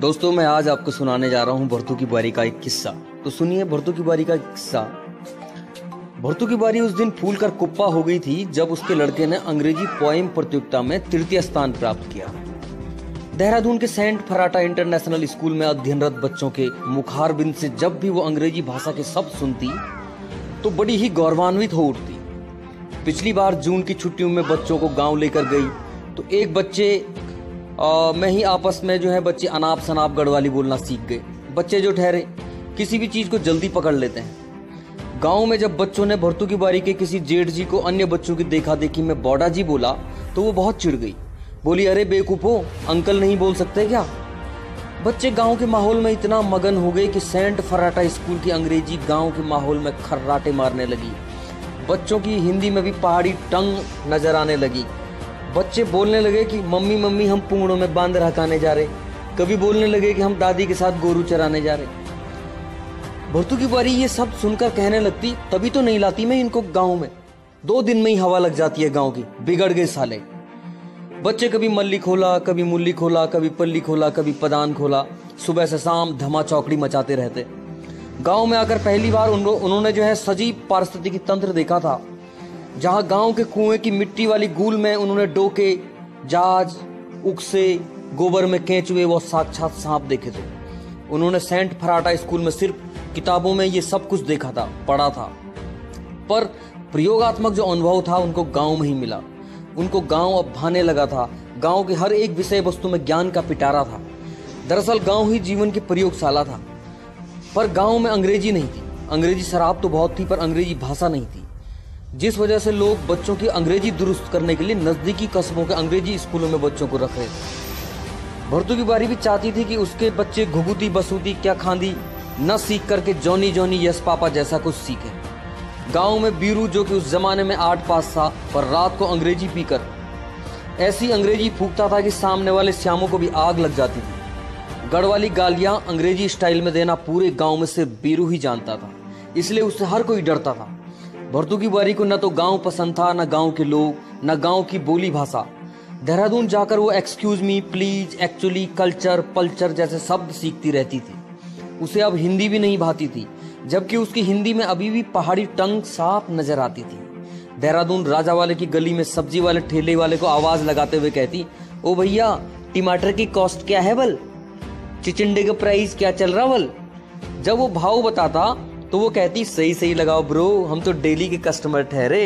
दोस्तों, मैं आज आपको सुनाने जा रहा हूँ भरतू की बारी का एक किस्सा। तो सुनिए भरतू की बारी का किस्सा। भरतू की बारी उस दिन फूल कर कुप्पा हो गई थी, जब उसके लड़के ने अंग्रेज़ी पोएम प्रतियोगिता में तृतीय स्थान प्राप्त किया। देहरादून के सेंट फराटा इंटरनेशनल स्कूल में अध्ययनरत बच्चों के मुखार बिंद से जब भी वो अंग्रेज़ी भाषा के शब्द सुनती तो बड़ी ही गौरवान्वित हो उठती। पिछली बार जून की छुट्टियों में बच्चों को गाँव लेकर गई तो एक बच्चे आ, में ही आपस में जो है बच्चे अनाप शनाप गढ़वाली बोलना सीख गए। बच्चे जो ठहरे किसी भी चीज़ को जल्दी पकड़ लेते हैं। गाँव में जब बच्चों ने भरतू की बारी के किसी जेठ जी को अन्य बच्चों की देखा देखी में बौडा जी बोला तो वो बहुत चिढ़ गई। बोली अरे बेकूफो अंकल नहीं बोल सकते क्या? बच्चे गाँव के माहौल में इतना मगन हो गए कि सेंट फराटा स्कूल की अंग्रेज़ी गाँव के माहौल में खर्राटे मारने लगी। बच्चों की हिंदी में भी पहाड़ी टंग नज़र आने लगी। बच्चे बोलने लगे कि, मम्मी मम्मी, हम पुंगड़ों में बाँध हकाने जा रहे कभी बोलने लगे कि, हम दादी के साथ गोरू चराने जा रहे भरतू की बारी ये सब सुनकर कहने लगती, तभी तो नहीं लाती मैं इनको गाँव में। दो दिन में ही हवा लग जाती है गाँव की, बिगड़ गए साले। बच्चे कभी मल्ली खोला, कभी मुल्ली खोला, कभी पल्ली खोला, कभी पदान खोला। सुबह से शाम धमा चौकड़ी मचाते रहते। गाँव में आकर पहली बार उन्होंने जो है सजीव पारिस्थितिकी तंत्र देखा था। जहाँ गाँव के कुएँ की मिट्टी वाली गूल में उन्होंने डोके, जाज, उकसे, गोबर में केंचुए व साक्षात सांप देखे थे। उन्होंने सेंट फराटा स्कूल में सिर्फ़ किताबों में ये सब कुछ देखा था, पढ़ा था। पर प्रयोगात्मक जो अनुभव था, उनको गाँव में ही मिला। उनको गाँव अब भाने लगा था। गाँव के हर एक विषय वस्तु में ज्ञान का पिटारा था। दरअसल गाँव ही जीवन की प्रयोगशाला था। पर गाँव में अंग्रेज़ी नहीं थी। अंग्रेज़ी शराब तो बहुत थी, पर अंग्रेज़ी भाषा नहीं थी। जिस वजह से लोग बच्चों की अंग्रेज़ी दुरुस्त करने के लिए नज़दीकी कस्बों के अंग्रेज़ी स्कूलों में बच्चों को रख रहे थे। भरतू की बारी भी चाहती थी कि उसके बच्चे घुघुती बसूती क्या खांदी, न सीख करके जॉनी जॉनी यस पापा जैसा कुछ सीखे। गाँव में बीरू जो कि उस जमाने में आठ पास था, पर रात को अंग्रेज़ी पीकर ऐसी अंग्रेज़ी फूकता था कि सामने वाले श्यामों को भी आग लग जाती थी। गढ़ वाली गालियाँ अंग्रेज़ी स्टाइल में देना पूरे गाँव में सिर्फ़ बीरू ही जानता था, इसलिए उससे हर कोई डरता था। भरतू की बारी को न तो गाँव पसंद था, न गाँव के लोग, न गाँव की बोली भाषा। देहरादून जाकर वो excuse me please actually culture vulture जैसे शब्द सीखती रहती थी। उसे अब हिंदी भी नहीं भाती थी, जबकि उसकी हिंदी में अभी भी पहाड़ी टंग साफ़ नज़र आती थी। देहरादून राजा वाले की गली में सब्ज़ी वाले, ठेले वाले को आवाज़ लगाते हुए कहती, ओ भैया, टमाटर की कॉस्ट क्या है बल? चिचिंडे का प्राइस क्या चल रहा बल? जब वो भाव बताता तो वो कहती सही सही लगाओ ब्रो हम तो डेली के कस्टमर ठहरे।